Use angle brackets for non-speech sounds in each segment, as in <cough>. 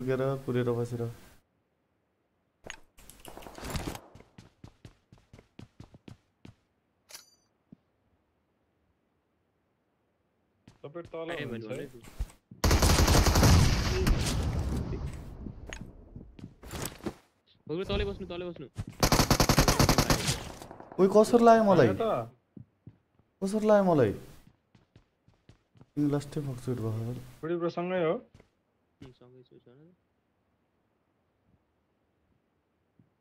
वगैरह पूरे रवा सिरा। तो फिर ताला है बंदे बगल तले बस्नु तले बस्नु। ओइ कसर लायो मलाई। कसर लायो मलाई। इङ्ग्लास्टै फक्सुट भयो बडी ब्रो सँगै हो song is which one?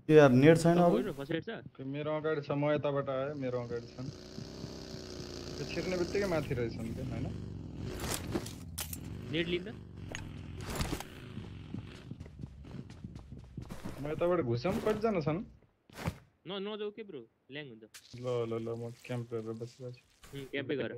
Yeah, near समय था बटा है मेरा ऑर्डर सन पिछले ने के मैच नेट लीन ना? मैं तो घुसम कट जान सन नो। नो जाऊ के ब्रो ल्याङ हुन्छ ल ल ल म क्याम्प गरेर बस के के गरे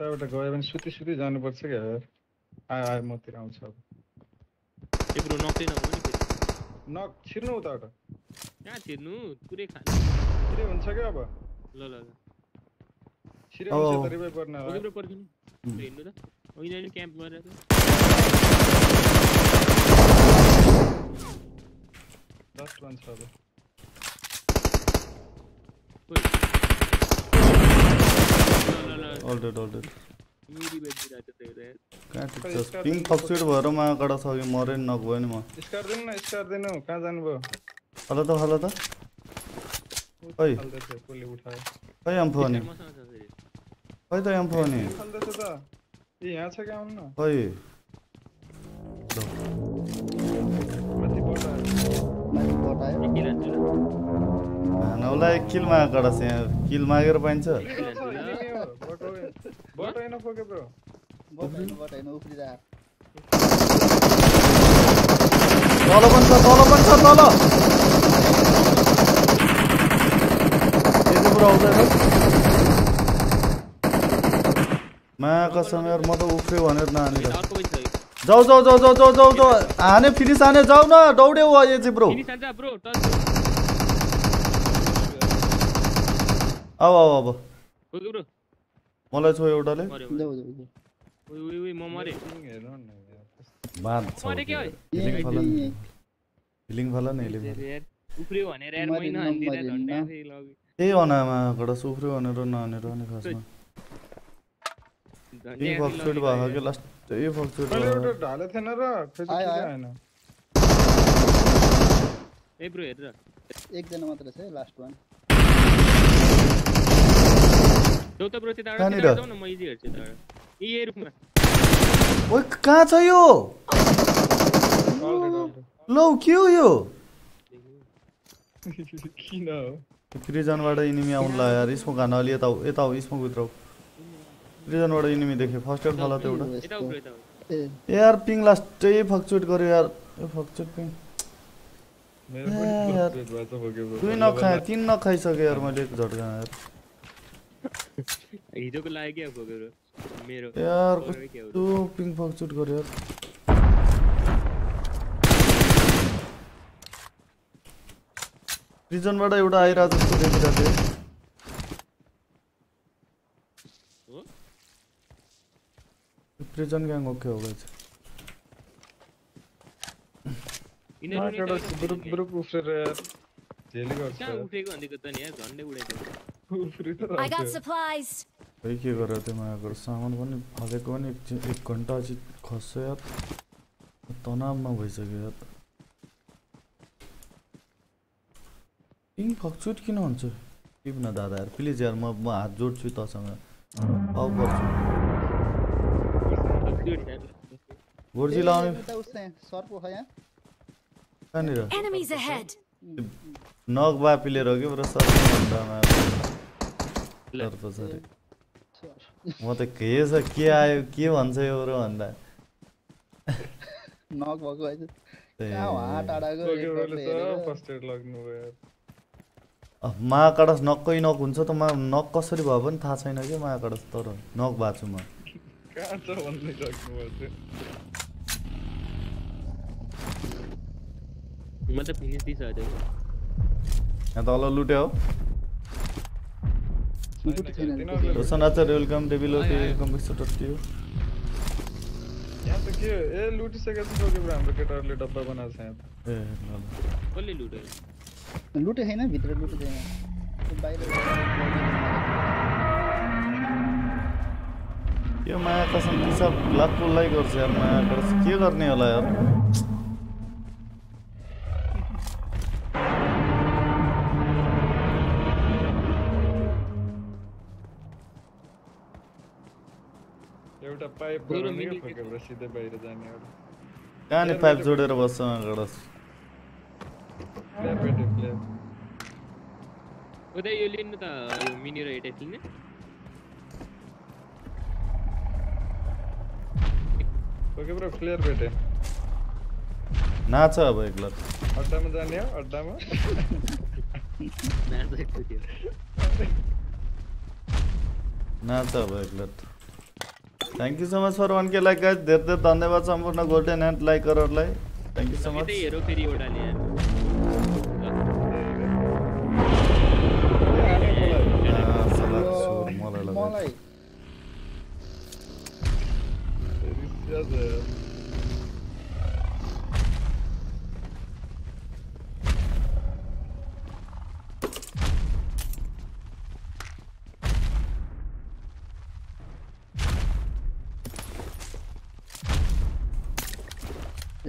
यताबाट गएँ भने सुति सुति जानुपर्छ क्या यार आयो आयो मतिर आउँछ अब। ए ब्रो नक्दै नहुनु नि फेरि। न छिर्नु उताबाट। कहाँ छिर्नु? पुरै खा छिरे हुन्छ क्या अब। ल ल ल। छिरे अब- हुन्छ त रिभाइभ गर्न ओके ब्रो पर्खिनु? ब्रो हिँड्नु त। अघि अहिले क्याम्प गरेर थियो लास्ट वान छ अब। ओइ। ल ल ल अल्डेड अल्डेड मुरी बेचिरहेको थियो त यार कहाँ ठिक छ पिङ भएर माबाट छ कि मरे नि नगयो नि म स्कार दिनु न स्कार दिनु कहाँ जानुभयो हलो त हलो त ओइ। खै छ खै त एम्फो अनि फाल्दैछ त ए यहाँ छ क्या आउनु न खै किल मागेको कडा यहाँ किल मागेर पाइन्छ एक किल हान्छु ल Enemy हो, बट होइन फोके ब्रो बट होइन बट होइन उफ्रिरहेको तल पनि छ तल पनि छ तल यति पुरा आउँदैन मा कसम यार म त उफ्रियो भनेर नहानेर छ जाऊ जाऊ जाऊ जाऊ जाऊ जाऊ जाऊ हाने फिनिस हाने जाऊ न दौड्यो चाहिँ ब्रो अब अब अब मलाई छो एउटाले। ओइ ओइ ओइ म मरे। बाँध छ हिलिङ फलन हिलिङ फलन हिलिङ फलन उफ्रियो भनेर यार झन्डै त्यही अनामाबाट सुफ्रियो भनेर नहानेर नि खासमा। कि लास्ट भयो एउटा थिएन र फेरि। आएन। ए ब्रो हेर एकजना मात्र छ है लास्ट वान जाऊ त ब्रो जाऊ न म इजी हेर्छु त्यताबाट यही रुखमा ओइ कहाँ छ यो. लौ के हो यो? किन हो? प्रिजनबाट इनिमी आउनु लाग्यो यार स्मोक हान अलि यता यता आऊ स्मोक भित्र। प्रिजनबाट इनिमी देखेँ फर्स्ट एड फला त एउटा। ए। यार पिङ लास्टै फक्चुट गर्यो यार। यो फक्चुट पिङ ए, दुई नखाएँ तिन नखाइसकेँ यार मैले एक झट्का यार। हिजो को लाए क्या आपको करो मेरो। यार तू पिंग पॉक शूट कर यार। रिजनबाट एउटा आइरहेको जस्तो देखिरहेको थियो। प्रिजन गैंग ओके हो गए थे ग्रुप ग्रुप उठेर जेल गर्छ। उठेको भन्दै नहीं है झन्डै उडेको। I got <laughs> supplies. के गरेर त्यो मायाको सामान पनि फलेको पनि एक घन्टा अझै खस्छ यार तनावमा भइसक्यो यार पिङ फक्चुट किन हुन्छ टिप न दादा यार प्लिज यार म म हात जोड्छु तसँग आउ गर्छु गोर्जी लाउने कहाँनिर. नग बापिलेर हो कि बरु सर म त के छ के आयो के भन्छ यो बरु भन्दा नक भएको महाकाडस नक्कै नक हुन्छ त मा नक कसरी भयो पनि थाहा छैन क्या महाकाडस तर नक भएको छु म त फिनिस दिइसकेको यहाँ तल लुट्यो रोशन आचा welcome devil okay welcome back support to you यहाँ पे ये लूट से कैसे हो गया ब्रांड के और डब्बा बना से ए लाल बोले लूट है। लूट है ना भीतर लूट है। ना तो बाहर यो माया कसम सब लाख पुल कर से यार माया गर्छ के गर्ने होला यार? ಟ ಪೈಪ್ ಬರೋನಿಗೆ ಹೋಗಿ ಬ್ರೋ ಸೀದೆ ಬೈರೆ ಜಾನೆ ಅವರು ನಾನು ಪೈಪ್ ಜೋಡಿರ ಬಸ್ ಗಡಸ್ ಪ್ಲೇಪ್ ಇಟ್ ಪ್ಲೇಪ್ ಉದಯ ಇಲ್ಲಿನ ತ ಮಿನಿ ರೈಟ್ ಐತಿನ ओके ब्रो फ्लेयर बेटे नाच अब एक लत अड्डा में जाने हो अड्डा में नाच एक नाच अब एक लत thank you so much for one K like guys Dev Dev धन्यवाद संपूर्ण golden hand like crore thank you so much hero pay reward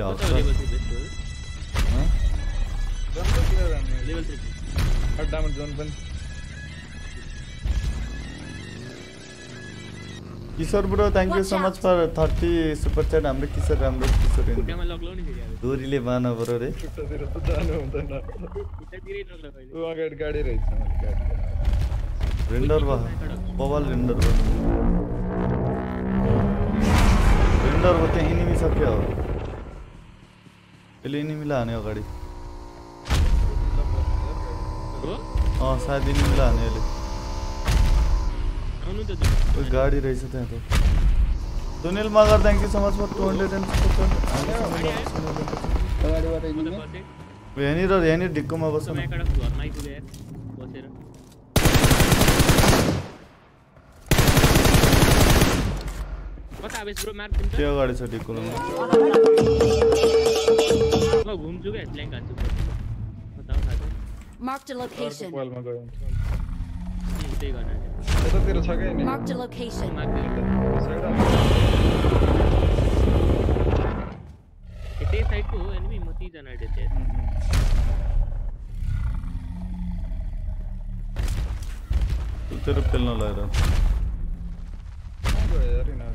ले आओ लेवल 3 बेस्ट रोल हाँ गन तो किधर है लेवल 3 हट डैमेज जोन बन Kishor bro thank you so much for 30 super chat हाम्रो किशोर राम्रो किशोर दोरीले बान ब्रो रे गाडी रहेछ रेन्डर भयो बवाल रेन्डर भयो रेन्डर भयो त्यहाँ एनिमी सक्यो पहले नहीं मिला आने अगाडि अँ साथी नै मिला गाडी रहेछ त्यहाँ तो Sunil Magar thank you so much for two hundred and यहाँनिर यहाँनिर ढिक्कोमा बस्छ त्यो अगाडि छ ढिक्कोमा मैं घूम चुका है फ्लैंक आ चुका है बताओ ना मार्क द लोकेशन वेल में गए ठीक है ये तो तेरा छके नहीं mark the location mark the location इतने साइड को एनिमी मत ही जाना देते हैं तेरे पिलना लाया था। ला गया यार इना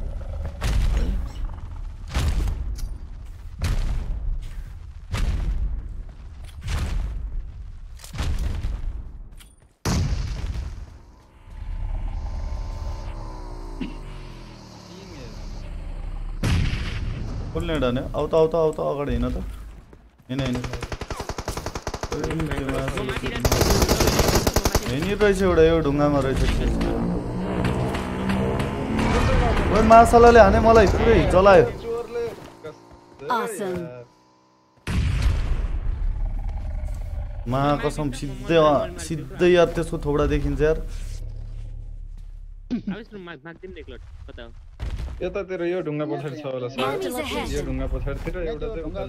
कसले डाने आउ त आउ त आउ त अगाडि हिँड त। हिँड हिँड। हिँडी रहेछ एउटा यो ढुङ्गामा रहेछ। मासलाले हाने मलाई पुरै जलायो। Awesome. मा कसम सिधै सिधै यार त्यसको थोडा देखिन्छ यार। यतातिर यो ढुङ्गा पछाडि छ होला ahead. यो ढुङ्गा पछाडितिर एउटा चाहिँ उता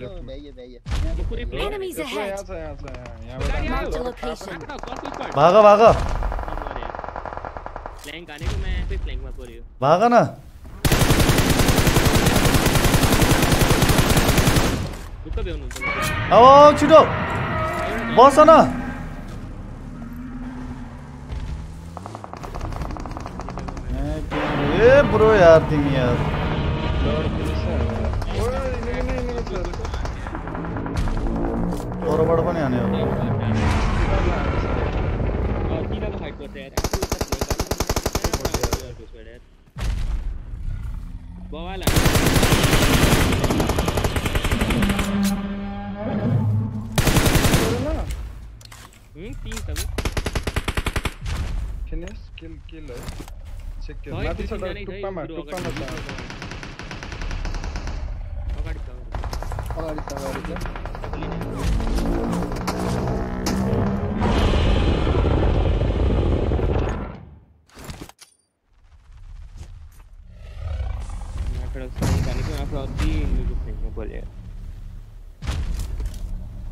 location. भाग भाग। म पऱ्यो भाग न। छिटो। बस न। E यार yardım ya. और बड़ बने आने वाला। बवाला हम्म तीन तब। किल किल ಸಿಕ್ಕಿದೆ ಮತ್ತೆ ಸಡ ಟುಪ್ಪ ಮಾಡ ಟುಪ್ಪ ಮಾಡ ಅಗಾಡಿತಾ ಅಗಾಡಿತಾ ಅಗಾಡಿತಾ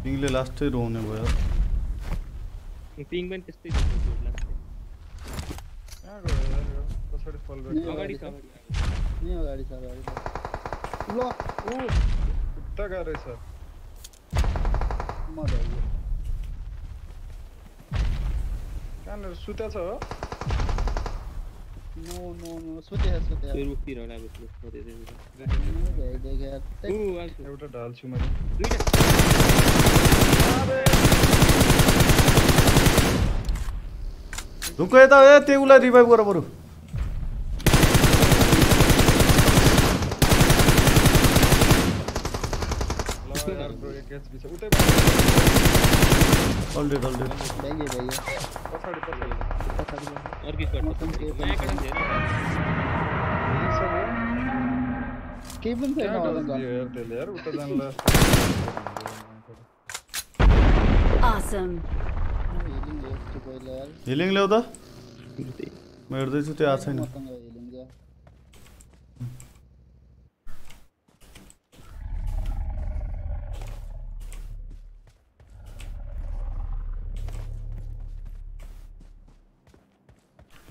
पिंग ले लास्ट ही रोने वो यार पिंग में किससे फल अगाडि छ नि अगाडि छ अगाडि ल उता सुता छ हो? नो नो नो सुते है सुते। त्यो है रुखतिर होला बस्नु सोधेर देख देख यार ऊ आएको एउटा ढाल्छु मैले। दुईटा। ढुक्क यता ए त्यो उसलाई रिभाइभ गर बरु। होल्ड इट होल्ड इट जाइए जाइए पछाड़ पछाड़ और किस पर मैं कहाँ दे रहा से ना होगा यार तेल यार उठा जानला awesome healing le to koila yaar healing le hoda merdechu te aasai na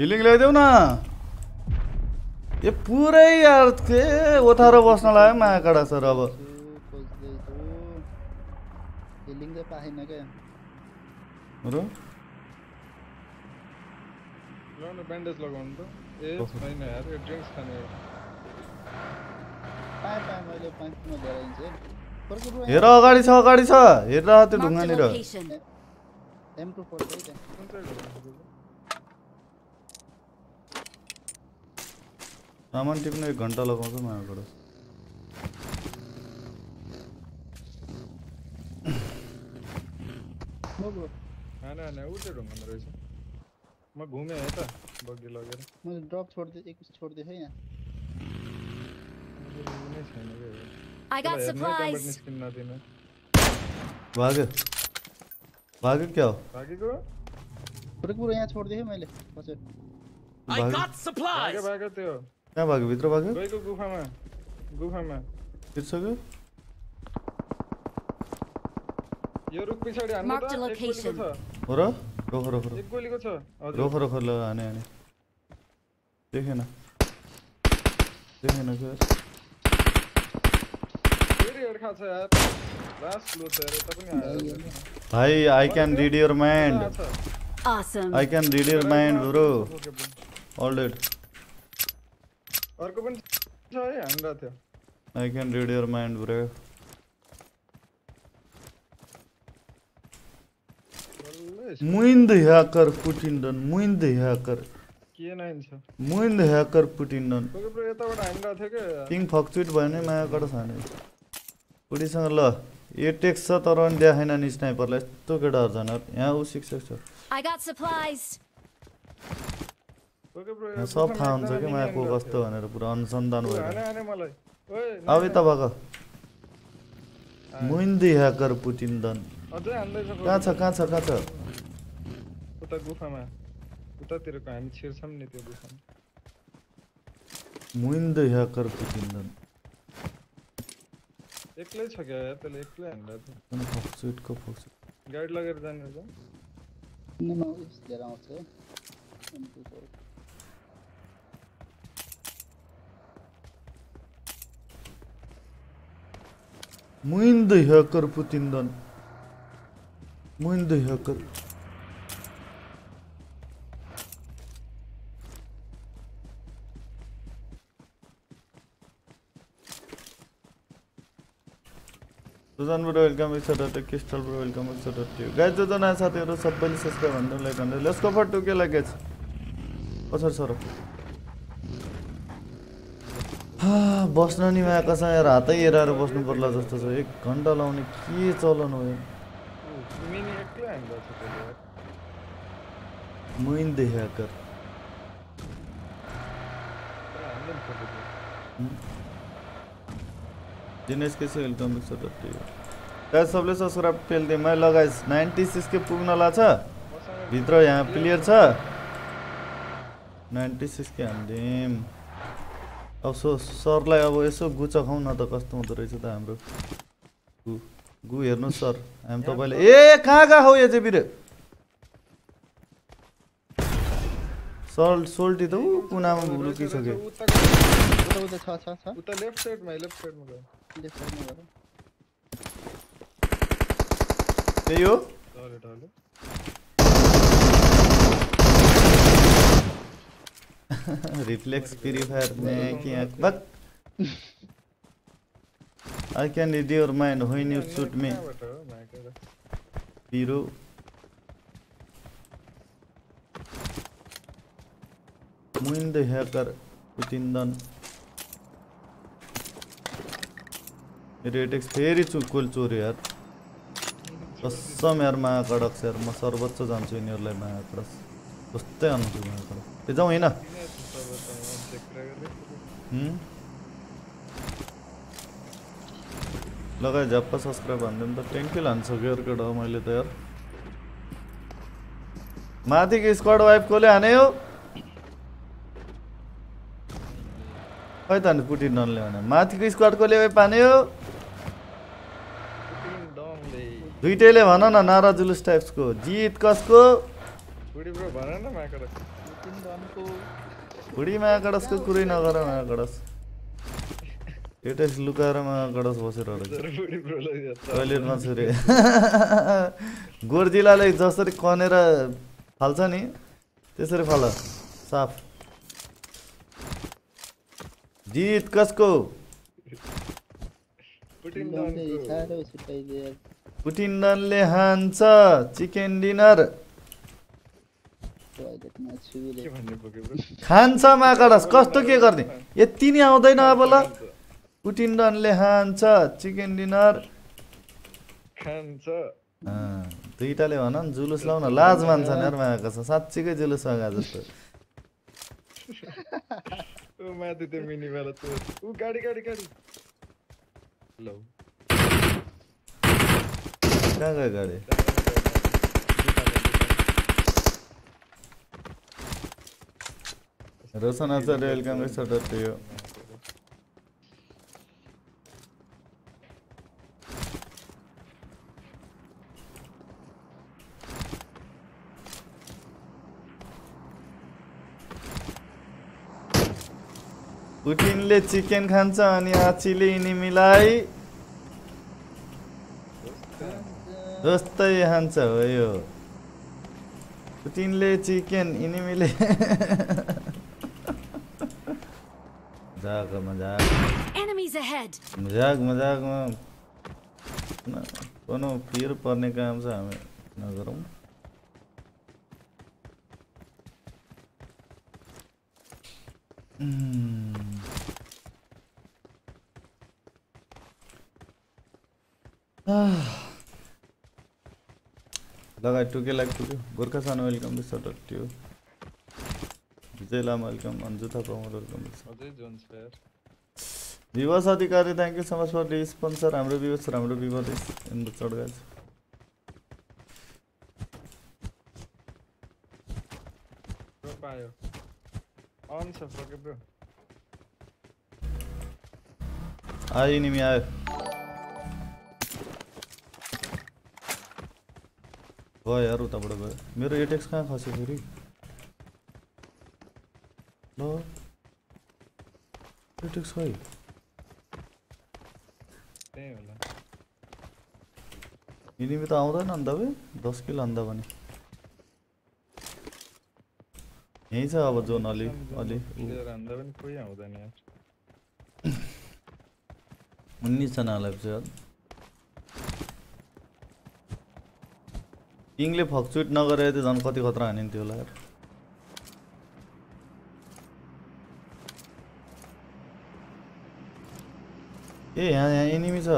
healing ल्याइदेऊ न। ए पुरै यार के ओथारो बस्न लाग्यो माया काँडा सर अब। ब्यान्डेज लगाउनु त। ए छैन यार यो ड्रिङ्क्स खाने। पाएँ पाएँ मैले हेर अगाडि छ अगाडि छ। हेर त्यो ढुङ्गानिर। Location. एम टू फोर सामान टिप्न एक घंटा लगाउँछु मैं यहाँबाट। खाना खाना ऊ चाहिँ ढुङ्गामा रहेछ। म है है यहाँ। I got supplies. भाग्यो। भाग्यो क्या हो? भागेको? पुरै पुरै यहाँ छोडिदिएँ मैले पछि। I got supplies. भाग्यो भाग्यो त्यो। कहाँ भाग्यो भित्र भाग्यो गएको गुफामा गुफामा बिर्सक्यो यो रुख पछाडि हान्नु त. छ हो र रोख रोख रोख एक गोलीको छ हजुर रोख रोख ल हाने हाने देखेन देखेन क्या फेरि। हेड खान्छ यार। लास्ट लो छ यार यता पनि आयो भाइ I can read your mind Awesome. I can read your mind bro okay bro. अर्को पनि छ है हान्दा थियो I can read your mind bro डल्लै मुइन द ह्याकर पुटिन्डन मुइन द ह्याकर के नाइन छ? मुइन द ह्याकर पुटिन्डन ओके ब्रो यताबाट हानिरहेको थियो क्या किङ फक्चुइट भयो भने माया कट छाने पुटीसँग ल ए टेक्स छ तर पनि देखाएन नि स्नाइपरलाई। यस्तो केटाहरू छन्। यार। यहाँ ऊ सिक्स छ। I got supplies. सब थाहा हुन्छ क्या मायाको कस्तो भनेर पुरा अनुसन्धान ओए अब यता भएको मुइन द ह्याकर हान्दैछ bro। कहाँ छ कहाँ छ कहाँ छ? उता गुफामा। उतातिरको हामी छिर्छौँ नि त्यो गुफामा। मुइन द ह्याकर पुटिन्डन एक्लै छ क्या? यार त्यसले एक्लै हान्दा थियो फक्चुइटको फक्चुइट गाइड लगेर जाने हो न न उस लिएर आउँछ। मुइंद हेकर पुतिंदन मुइंद hacker जोजन bro welcome is other crystal bro welcome is other two guys जो जो नया साथी हो सब पहले सब्सक्राइब अंदर लाइक अंदर let's go for two K luggage अच्छा सर. बस्ना नि आएको छ यहाँ हातै हेराएर बस् पर्ला जो एक घंटा लाने के चलन हो हम्म? दिनेश कैसे वेलकम सबले सब्सक्राइब फेल दे। मैं लगाइस के पुग्नला छ। भित्र यहाँ प्लेयर छ। 96 के हान्दिम अब सो सरलाई अब यसो गु चखाउँ न त कस्तो हुँदो रहेछ त हाम्रो। गु गु हेर्नुहोस् सर हामी तपाईँले ए कहाँ कहाँ हो यो चाहिँ बिरे? सल्ट सोल्टी त ऊ कुनामा लुकिसक्यो। उता उता reflex purifier making but I can read your mind when you shoot me. Zero. Muin the hacker within the रेटेक्स फेरि चु कोल चोर्यो यार कसम यार माया कडक्स यार म सर्वोच्च जान्छु यिनीहरूलाई माया कडक्स कस्तै कडक्स ए जाउँ होइन? लगाए झप्पा सब्सक्राइब हानिदिउँ त ट्याङ्कै हानिसक्यो अर्को हो मैले त यार माथिको स्क्वाड वाइफ कसले हाने हो खै त अनि पुटिन ननले भने माथिको स्क्वाड कसले वाइफ हाने हो दुइटैले भन न नारा जुलुस टाइप्सको जित कसको बुढी ब्रो भन न माइकबाट तिन रनको बुढी माया कडसको कुरै नगर माया कडस एटेक्स लुकाएर माया कडस बसेर टोइलेटमा छुरे गोर्जिलाले जसरी कनेर फाल्छ नि त्यसरी फाल साफ जित कसको पुटिन्डनले हान्छ चिकन डिनर टोयलेटमा छुरे के भन्ने पुग्यो ब्रो खान्छ माकडस कस्तो के गर्ने? यति नै आउँदैन अब ल। पुटिन्डनले हान्छ चिकन डिनर। खान्छ। दुइटाले भन न जुलुस लाउन लाज मान्छन् यार मायाको छ साँच्चीकै जुलुस लगा जस्तो। माथि त्यो ऊ गाडी गाडी गाडी। लौ कहाँ गयो गाडी? रोशन आचार्य वेलकम सटर थियो पुटिनले चिकन खान्छ अनि आचीले यिनीमीलाई जस्तै खान्छ हो यो पुटिनले चिकन यिनीमीले मज़ाक। एनिमीज अहेड मज़ाक मज़ाक में ना कोनो फिर पड़ने का हम हमसे हमें ना करूँ हम्म। लगा टू के लग टू के गोरखा सानो welcome this attractive Vijay Lam welcome अंजुथा Pramod welcome this Ajay Johns fair viewers adhikari thank you so much for the sponsor ramro viewers ramro viewers in the chat guys bro payo on sub okay bro aaye nahi main aaye गयो यार उताबाट गयो मेरो एटेक्स कहाँ खस्यो फेरि ल एटेक्स खै एनिमी त आउँदैन अन्त बे दस किलो अन्त भने यहीँ छ अब जोन अलि अलि। उन्नाइसजना याद। किङले फक्चुट नगरे त झन् कति खतरा हानिन्थ्यो होला ए यहाँ यहाँ एनिमी छ।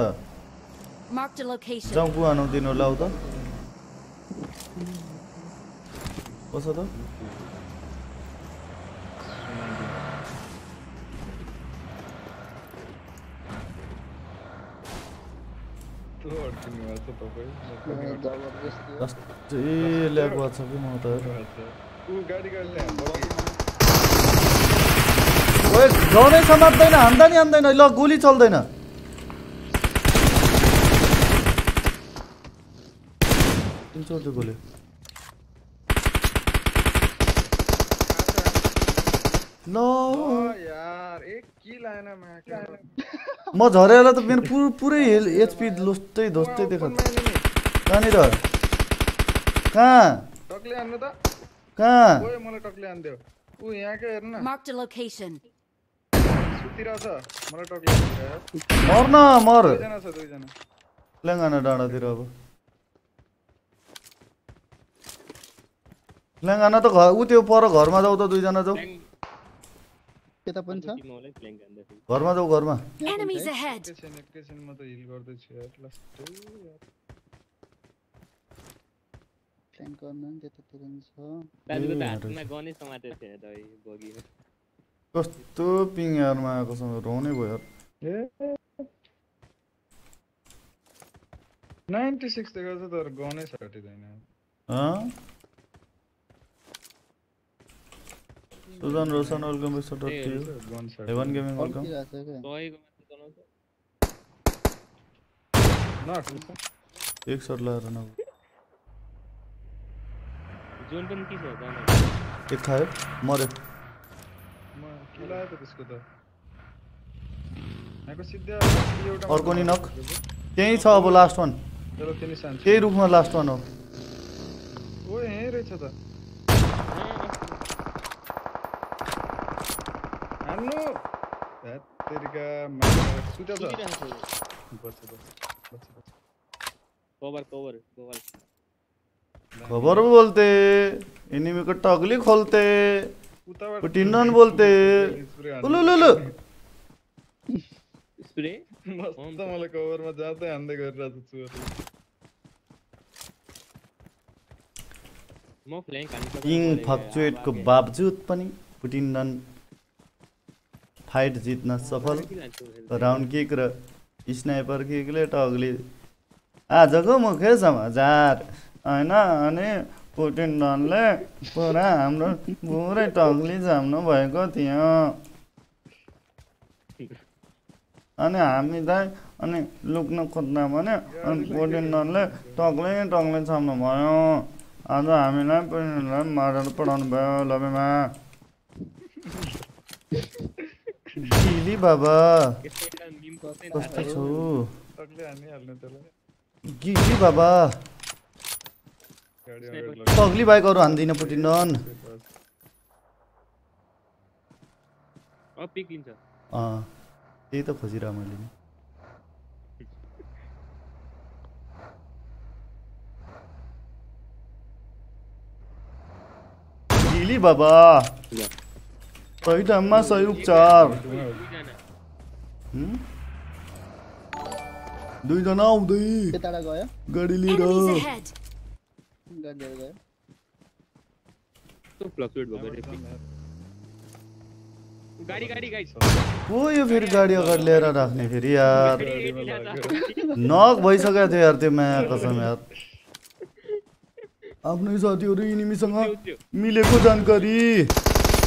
Marked a location. जाउँ कुवा नदिनु लाउ त कसो त। कस्तै ल्याग भएको छ कि म त गाउनै समात्दैन हान्दा नि हान्दैन ल गोली चल्दैन ल ओ यार एक किल आएन मैं झरेर त मेरो पुर पुरै एचपी लोस्टै धोस्टै देखा कहाँनिर कहाँ टक्ले त कहाँ? ओए मलाई टक्ले यहाँकै हेर्नु न. सुतिरहेछ मलाई टक्ले मर न मर। दुईजना छ दुईजना ल्याङ्गाना डाँडातिर अब। ल्याङ्गाना त घर ऊ त्यो पर घरमा जाऊ त दुईजना जाऊ। त्यता पनि छ? घरमा जाऊ घरमा. एकैछिन म त हिल गर्दैछु यार लास्टै यार फ्ल्याङ्क गर्न नि त्यतातिर पनि छ। दाजुको त ए, हातमा गनै समातेको थियो त बगीमा कस्तो पिङ यारमा आएको छ रोनै भयो। यार छ तर गनै साटिँदैन? सुजन रोशन वेलकम टु सटर ए, टु गन वेलकम अड्किरहेको छ क्या तपाईँको मात्र चलाउँछ नट एक सर्ट लगाएर न जोन पनि के छ जान एक खायो मऱ्यो म के लाग्यो त त्यसको त? यहाँको सिधा एउटा अर्को नि नक त्यही छ अब लास्ट वान त्यही रुखमा लास्ट वान हो? ओ यहीँ रहेछ त मान लो तेरी का बस बस बस कवर कवर कवर खबर बोलते। एनिमी को टगली खोलते। कुटिनन बोलते। लो लो लो स्प्रे मस्त मला कवर में जाते अंधे कर रहा था चूर किङ फक्चुएटको बावजुद पनि पुटिन फाइट जित्न सफल? राउन्ड किक र स्नाइपर किकले टगली आजको मुख्य समाचार होइन? अनि पुटिनले पुरा हाम्रो पुरै टगली झाम्नु भएको थियो। अनि हामी चाहिँ अनि लुक्न खोज्दा भने अनि पुटिनले टक्लै टक्लै छाम्नु भयो। आज हामीलाई पुटिनलाई मारेर पठाउनु भयो लबेमा। गिली बाबा कस्तो गिली बाबा। तग्ली बाइक अरू हान्दिनँ पुटिनन त्यही त खोजिरह मैले नि बाबा सही तो अम्मा सहयोग चार दुई जना आउँदै गाडी लिएर को यो फेरि गाडी अगाडि ल्याएर राख्ने फेरि यार नक भइसकेको थियो यार त्यो माया कसम यार आफ्नै साथीहरू इनिमीसँग मिलेको जानकारी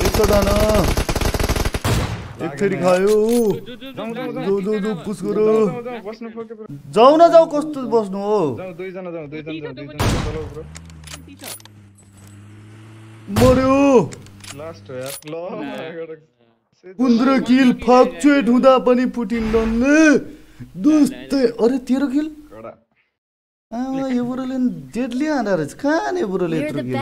एक एक फेरि खायो जाउँ जाउँ जाउँ जो जो जो पुस गरो जाउँ जाउँ बस्नु खोक्यो ब्रो जाउ न जाउ कस्तो बस्नु हो मर्यो लास्ट हो यार ल एउटा पन्ध्र किल फ्लक्चुएट हुँदा पनि पुटिन डनले दोस्तै अरे तेह्र किल आमा यो बुढोले डेडली हानेर रहेछ कहाँ नि यो बुढोले We're यत्रो किल.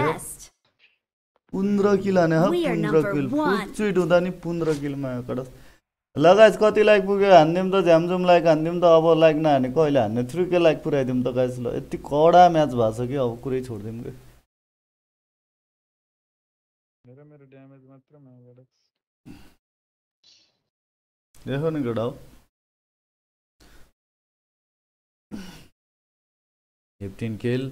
पन्ध्र किल होइन पन्ध्र किल। फ्लुक्चुएट हुँदा नि पन्ध्र किलमा कडस लगायत कति लाइक पुग्यो? हान्दिउँ त झ्यामझुम लाइक हान्दिउँ त अब लाइक नहाने कहिले हान्ने? थ्रु के लाइक पुऱ्याइदिउँ त गाइस ल। यति कडा म्याच भएको छ कि अब कुरै छोडिदिउँ कि? देखो नि फिफ्टिन किल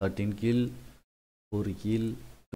13 kill 4 kill